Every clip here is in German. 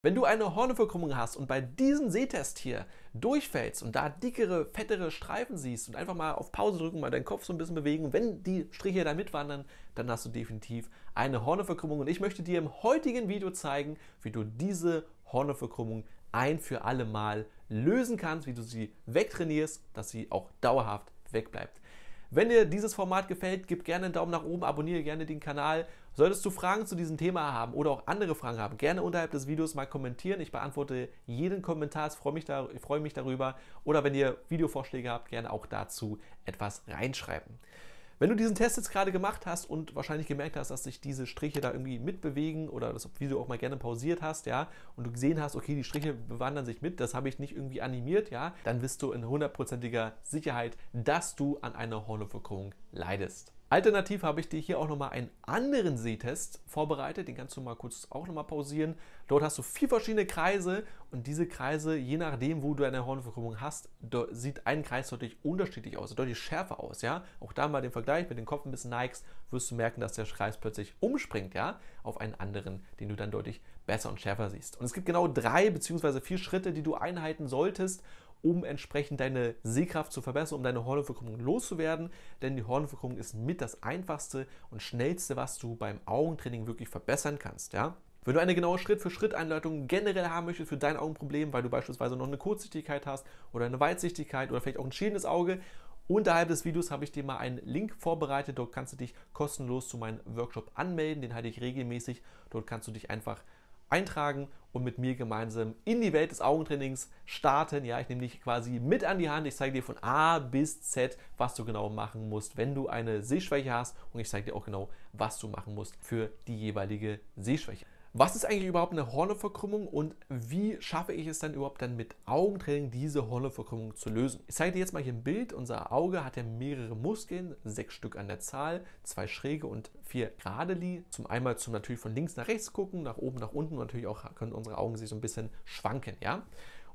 Wenn du eine Hornverkrümmung hast und bei diesem Sehtest hier durchfällst und da dickere, fettere Streifen siehst und einfach mal auf Pause drücken, mal deinen Kopf so ein bisschen bewegen, wenn die Striche da mitwandern, dann hast du definitiv eine Hornverkrümmung. Und ich möchte dir im heutigen Video zeigen, wie du diese Hornverkrümmung ein für alle Mal lösen kannst, wie du sie wegtrainierst, dass sie auch dauerhaft wegbleibt. Wenn dir dieses Format gefällt, gib gerne einen Daumen nach oben, abonniere gerne den Kanal. Solltest du Fragen zu diesem Thema haben oder auch andere Fragen haben, gerne unterhalb des Videos mal kommentieren. Ich beantworte jeden Kommentar, freue mich, da, freue mich darüber. Oder wenn ihr Videovorschläge habt, gerne auch dazu etwas reinschreiben. Wenn du diesen Test jetzt gerade gemacht hast und wahrscheinlich gemerkt hast, dass sich diese Striche da irgendwie mitbewegen oder das Video auch mal gerne pausiert hast, ja, und du gesehen hast, okay, die Striche bewandern sich mit, das habe ich nicht irgendwie animiert, ja, dann bist du in hundertprozentiger Sicherheit, dass du an einer Hornverkrümmung leidest. Alternativ habe ich dir hier auch nochmal einen anderen Sehtest vorbereitet. Den kannst du mal kurz auch nochmal pausieren. Dort hast du vier verschiedene Kreise und diese Kreise, je nachdem, wo du eine Hornverkrümmung hast, sieht ein Kreis deutlich unterschiedlich aus, deutlich schärfer aus. Ja? Auch da mal den Vergleich, du den Kopf ein bisschen neigst, wirst du merken, dass der Kreis plötzlich umspringt ja? auf einen anderen, den du dann deutlich besser und schärfer siehst. Und es gibt genau drei bzw. vier Schritte, die du einhalten solltest, um entsprechend deine Sehkraft zu verbessern, um deine Hornverkrümmung loszuwerden. Denn die Hornverkrümmung ist mit das einfachste und schnellste, was du beim Augentraining wirklich verbessern kannst. Ja? Wenn du eine genaue Schritt-für-Schritt-Einleitung generell haben möchtest für dein Augenproblem, weil du beispielsweise noch eine Kurzsichtigkeit hast oder eine Weitsichtigkeit oder vielleicht auch ein schielendes Auge, Unterhalb des Videos habe ich dir mal einen Link vorbereitet. Dort kannst du dich kostenlos zu meinem Workshop anmelden. Den halte ich regelmäßig. Dort kannst du dich einfach eintragen und mit mir gemeinsam in die Welt des Augentrainings starten. Ja, ich nehme dich quasi mit an die Hand. Ich zeige dir von A bis Z, was du genau machen musst, wenn du eine Sehschwäche hast. Und ich zeige dir auch genau, was du machen musst für die jeweilige Sehschwäche. Was ist eigentlich überhaupt eine Hornhautverkrümmung und wie schaffe ich es dann überhaupt dann mit Augentraining diese Hornhautverkrümmung zu lösen? Ich zeige dir jetzt mal hier ein Bild. Unser Auge hat ja mehrere Muskeln, sechs Stück an der Zahl, zwei schräge und vier gerade. Zum einmal zum natürlich von links nach rechts gucken, nach oben, nach unten und natürlich auch können unsere Augen sich so ein bisschen schwanken, ja?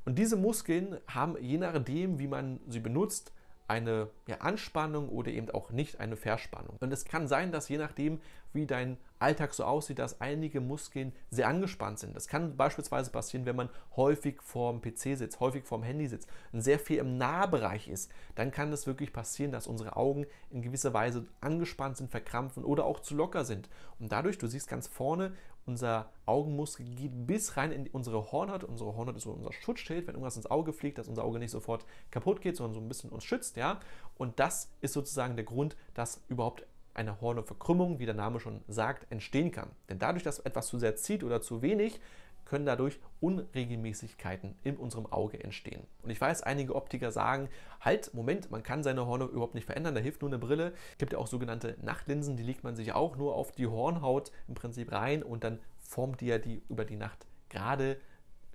Und diese Muskeln haben je nachdem, wie man sie benutzt, eine ja, Anspannung oder eben auch nicht eine Verspannung. Und es kann sein, dass je nachdem, wie dein Alltag so aussieht, dass einige Muskeln sehr angespannt sind. Das kann beispielsweise passieren, wenn man häufig vorm PC sitzt, häufig vorm Handy sitzt und sehr viel im Nahbereich ist. Dann kann es wirklich passieren, dass unsere Augen in gewisser Weise angespannt sind, verkrampfen oder auch zu locker sind. Und dadurch, du siehst ganz vorne, unser Augenmuskel geht bis rein in unsere Hornhaut. Unsere Hornhaut ist so unser Schutzschild, wenn irgendwas ins Auge fliegt, dass unser Auge nicht sofort kaputt geht, sondern so ein bisschen uns schützt, ja. Und das ist sozusagen der Grund, dass überhaupt eine Hornhautverkrümmung, wie der Name schon sagt, entstehen kann. Denn dadurch, dass etwas zu sehr zieht oder zu wenig, können dadurch Unregelmäßigkeiten in unserem Auge entstehen. Und ich weiß, einige Optiker sagen, halt, Moment, man kann seine Hornhaut überhaupt nicht verändern, da hilft nur eine Brille. Es gibt ja auch sogenannte Nachtlinsen, die legt man sich auch nur auf die Hornhaut im Prinzip rein und dann formt die ja die über die Nacht gerade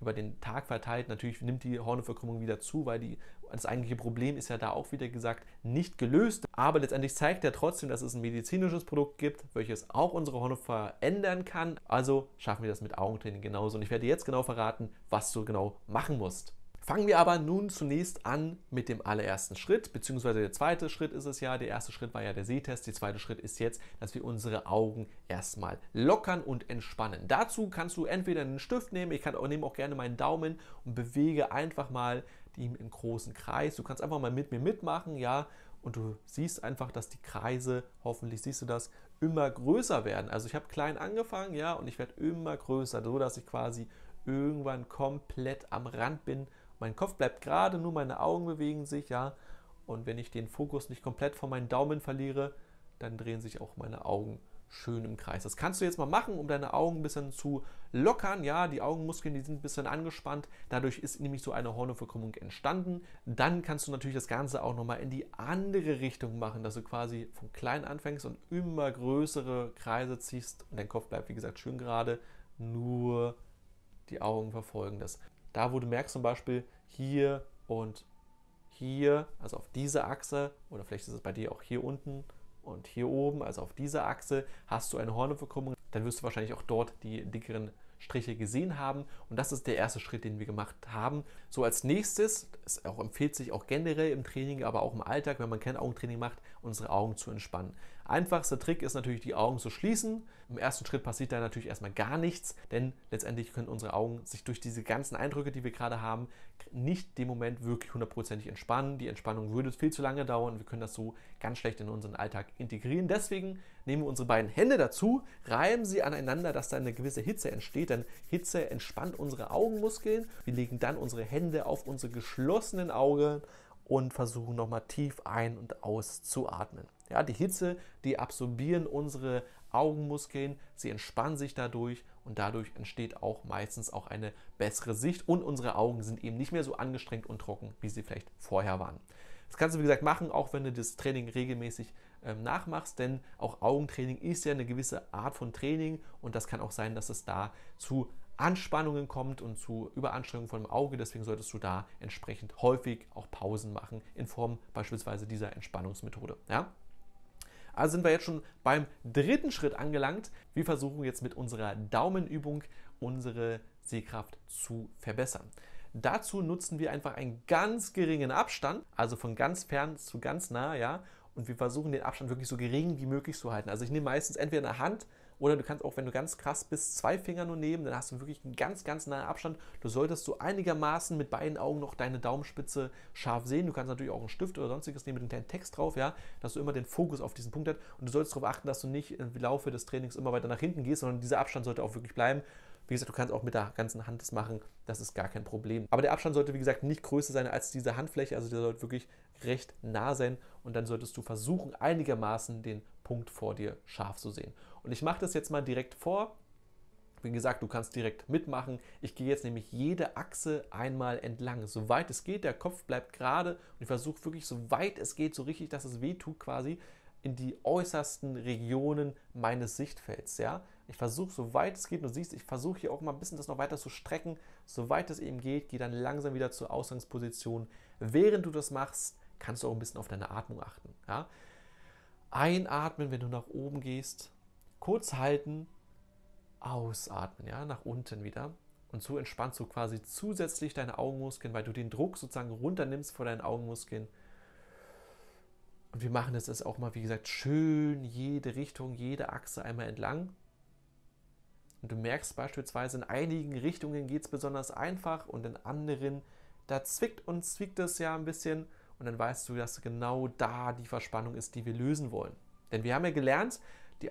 über den Tag verteilt. Natürlich nimmt die Hornverkrümmung wieder zu, weil die, das eigentliche Problem ist ja da auch wieder gesagt nicht gelöst. Aber letztendlich zeigt er trotzdem, dass es ein medizinisches Produkt gibt, welches auch unsere Horne verändern kann. Also schaffen wir das mit Augentraining genauso. Und ich werde jetzt genau verraten, was du genau machen musst. Fangen wir aber nun zunächst an mit dem allerersten Schritt, beziehungsweise der zweite Schritt ist es ja. Der erste Schritt war ja der Sehtest. Der zweite Schritt ist jetzt, dass wir unsere Augen erstmal lockern und entspannen. Dazu kannst du entweder einen Stift nehmen, ich kann auch, nehme auch gerne meinen Daumen und bewege einfach mal die im großen Kreis. Du kannst einfach mal mit mir mitmachen, ja, und du siehst einfach, dass die Kreise, hoffentlich siehst du das, immer größer werden. Also ich habe klein angefangen, ja, und ich werde immer größer, so dass ich quasi irgendwann komplett am Rand bin mein Kopf bleibt gerade, nur meine Augen bewegen sich, ja. Und wenn ich den Fokus nicht komplett von meinen Daumen verliere, dann drehen sich auch meine Augen schön im Kreis. Das kannst du jetzt mal machen, um deine Augen ein bisschen zu lockern. Ja, die Augenmuskeln, die sind ein bisschen angespannt. Dadurch ist nämlich so eine Hornverkrümmung entstanden. Dann kannst du natürlich das Ganze auch nochmal in die andere Richtung machen, dass du quasi von klein anfängst und immer größere Kreise ziehst und dein Kopf bleibt, wie gesagt, schön gerade. Nur die Augen verfolgen das. Da, wo du merkst zum Beispiel hier und hier, also auf dieser Achse, oder vielleicht ist es bei dir auch hier unten und hier oben, also auf dieser Achse, hast du eine Hornverkrümmung, dann wirst du wahrscheinlich auch dort die dickeren Striche gesehen haben. Und das ist der erste Schritt, den wir gemacht haben. So als nächstes, es empfiehlt sich auch generell im Training, aber auch im Alltag, wenn man kein Augentraining macht unsere Augen zu entspannen. Einfachster Trick ist natürlich, die Augen zu schließen. Im ersten Schritt passiert da natürlich erstmal gar nichts, denn letztendlich können unsere Augen sich durch diese ganzen Eindrücke, die wir gerade haben, nicht dem Moment wirklich hundertprozentig entspannen. Die Entspannung würde viel zu lange dauern. Wir können das so ganz schlecht in unseren Alltag integrieren. Deswegen nehmen wir unsere beiden Hände dazu, reiben sie aneinander, dass da eine gewisse Hitze entsteht. Denn Hitze entspannt unsere Augenmuskeln. Wir legen dann unsere Hände auf unsere geschlossenen Augen und versuchen nochmal tief ein- und auszuatmen. Ja, die Hitze, die absorbieren unsere Augenmuskeln, sie entspannen sich dadurch und dadurch entsteht auch meistens auch eine bessere Sicht und unsere Augen sind eben nicht mehr so angestrengt und trocken, wie sie vielleicht vorher waren. Das kannst du, wie gesagt, machen, auch wenn du das Training regelmäßig ähm, nachmachst, denn auch Augentraining ist ja eine gewisse Art von Training und das kann auch sein, dass es da zu Anspannungen kommt und zu Überanstrengungen vom Auge. Deswegen solltest du da entsprechend häufig auch Pausen machen in Form beispielsweise dieser Entspannungsmethode. Ja? Also sind wir jetzt schon beim dritten Schritt angelangt. Wir versuchen jetzt mit unserer Daumenübung unsere Sehkraft zu verbessern. Dazu nutzen wir einfach einen ganz geringen Abstand, also von ganz fern zu ganz nah, ja, und wir versuchen den Abstand wirklich so gering wie möglich zu halten. Also ich nehme meistens entweder eine Hand oder du kannst auch, wenn du ganz krass bist, zwei Finger nur nehmen, dann hast du wirklich einen ganz, ganz nahen Abstand. Du solltest so einigermaßen mit beiden Augen noch deine Daumenspitze scharf sehen. Du kannst natürlich auch einen Stift oder sonstiges nehmen mit einem kleinen Text drauf, ja, dass du immer den Fokus auf diesen Punkt hast. Und du solltest darauf achten, dass du nicht im Laufe des Trainings immer weiter nach hinten gehst, sondern dieser Abstand sollte auch wirklich bleiben. Wie gesagt, du kannst auch mit der ganzen Hand das machen, das ist gar kein Problem. Aber der Abstand sollte, wie gesagt, nicht größer sein als diese Handfläche, also der sollte wirklich recht nah sein und dann solltest du versuchen, einigermaßen den Punkt vor dir scharf zu sehen. Und ich mache das jetzt mal direkt vor. Wie gesagt, du kannst direkt mitmachen. Ich gehe jetzt nämlich jede Achse einmal entlang, soweit es geht. Der Kopf bleibt gerade und ich versuche wirklich, soweit es geht, so richtig, dass es weh tut, quasi in die äußersten Regionen meines Sichtfelds. Ja? Ich versuche, soweit es geht, du siehst, ich versuche hier auch mal ein bisschen das noch weiter zu strecken, soweit es eben geht, geh dann langsam wieder zur Ausgangsposition. Während du das machst, kannst du auch ein bisschen auf deine Atmung achten. Ja? Einatmen, wenn du nach oben gehst, kurz halten, ausatmen, ja, nach unten wieder. Und so entspannst du quasi zusätzlich deine Augenmuskeln, weil du den Druck sozusagen runternimmst vor deinen Augenmuskeln. Und wir machen das jetzt auch mal, wie gesagt, schön jede Richtung, jede Achse einmal entlang. Und du merkst beispielsweise, in einigen Richtungen geht es besonders einfach und in anderen, da zwickt und zwickt es ja ein bisschen. Und dann weißt du, dass genau da die Verspannung ist, die wir lösen wollen. Denn wir haben ja gelernt, die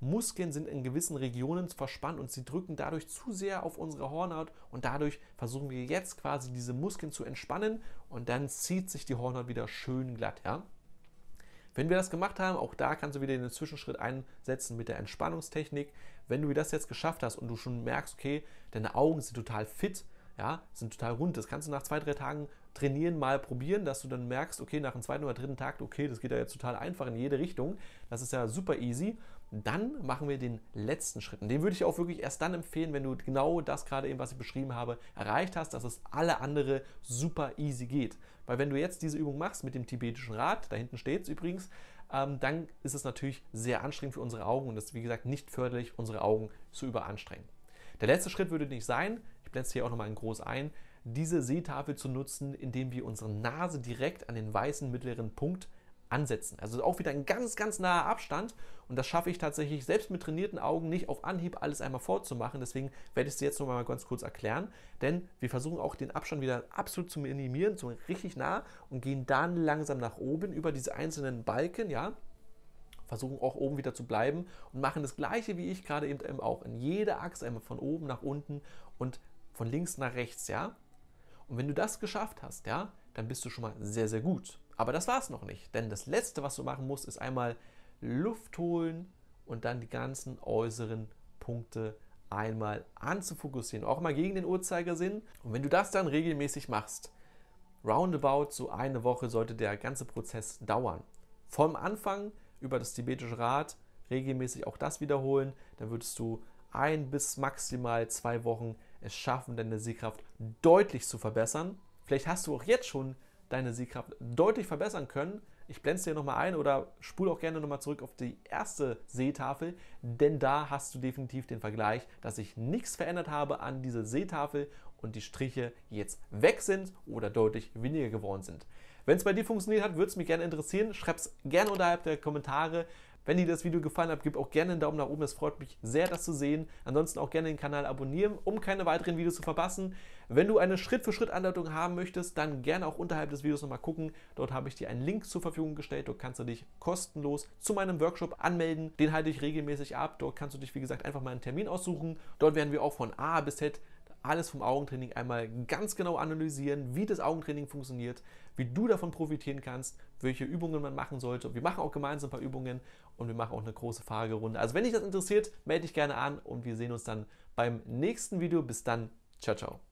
Augenmuskeln sind in gewissen Regionen verspannt und sie drücken dadurch zu sehr auf unsere Hornhaut und dadurch versuchen wir jetzt quasi diese Muskeln zu entspannen und dann zieht sich die Hornhaut wieder schön glatt. Ja? Wenn wir das gemacht haben, auch da kannst du wieder den Zwischenschritt einsetzen mit der Entspannungstechnik. Wenn du das jetzt geschafft hast und du schon merkst, okay, deine Augen sind total fit, ja, sind total rund, das kannst du nach zwei, drei Tagen trainieren, mal probieren, dass du dann merkst, okay, nach dem zweiten oder dritten Tag, okay, das geht ja jetzt total einfach in jede Richtung. Das ist ja super easy. Dann machen wir den letzten Schritt. Und den würde ich auch wirklich erst dann empfehlen, wenn du genau das gerade eben, was ich beschrieben habe, erreicht hast, dass es alle andere super easy geht. Weil wenn du jetzt diese Übung machst mit dem tibetischen Rad, da hinten steht es übrigens, ähm, dann ist es natürlich sehr anstrengend für unsere Augen und ist, wie gesagt, nicht förderlich, unsere Augen zu überanstrengen. Der letzte Schritt würde nicht sein, ich blende es hier auch nochmal in groß ein, diese Seetafel zu nutzen, indem wir unsere Nase direkt an den weißen mittleren Punkt ansetzen. Also auch wieder ein ganz, ganz naher Abstand. Und das schaffe ich tatsächlich selbst mit trainierten Augen nicht auf Anhieb alles einmal vorzumachen. Deswegen werde ich es jetzt noch mal ganz kurz erklären. Denn wir versuchen auch den Abstand wieder absolut zu minimieren, so richtig nah und gehen dann langsam nach oben über diese einzelnen Balken, ja. Versuchen auch oben wieder zu bleiben und machen das gleiche wie ich gerade eben auch. In jeder Achse einmal von oben nach unten und von links nach rechts, ja. Und wenn du das geschafft hast, ja, dann bist du schon mal sehr, sehr gut. Aber das war es noch nicht, denn das Letzte, was du machen musst, ist einmal Luft holen und dann die ganzen äußeren Punkte einmal anzufokussieren, auch mal gegen den Uhrzeigersinn. Und wenn du das dann regelmäßig machst, roundabout so eine Woche sollte der ganze Prozess dauern. Vom Anfang über das tibetische Rad regelmäßig auch das wiederholen, dann würdest du ein bis maximal zwei Wochen es schaffen, deine Sehkraft deutlich zu verbessern. Vielleicht hast du auch jetzt schon deine Sehkraft deutlich verbessern können. Ich blende es dir nochmal ein oder spule auch gerne nochmal zurück auf die erste Seetafel, denn da hast du definitiv den Vergleich, dass ich nichts verändert habe an dieser Seetafel und die Striche jetzt weg sind oder deutlich weniger geworden sind. Wenn es bei dir funktioniert hat, würde es mich gerne interessieren. Schreib es gerne unterhalb der Kommentare. Wenn dir das Video gefallen hat, gib auch gerne einen Daumen nach oben. Es freut mich sehr, das zu sehen. Ansonsten auch gerne den Kanal abonnieren, um keine weiteren Videos zu verpassen. Wenn du eine Schritt-für-Schritt-Anleitung haben möchtest, dann gerne auch unterhalb des Videos nochmal gucken. Dort habe ich dir einen Link zur Verfügung gestellt. Dort kannst du dich kostenlos zu meinem Workshop anmelden. Den halte ich regelmäßig ab. Dort kannst du dich, wie gesagt, einfach mal einen Termin aussuchen. Dort werden wir auch von A bis Z alles vom Augentraining einmal ganz genau analysieren, wie das Augentraining funktioniert, wie du davon profitieren kannst, welche Übungen man machen sollte. Wir machen auch gemeinsam ein paar Übungen und wir machen auch eine große Fragerunde. Also wenn dich das interessiert, melde dich gerne an und wir sehen uns dann beim nächsten Video. Bis dann, ciao, ciao.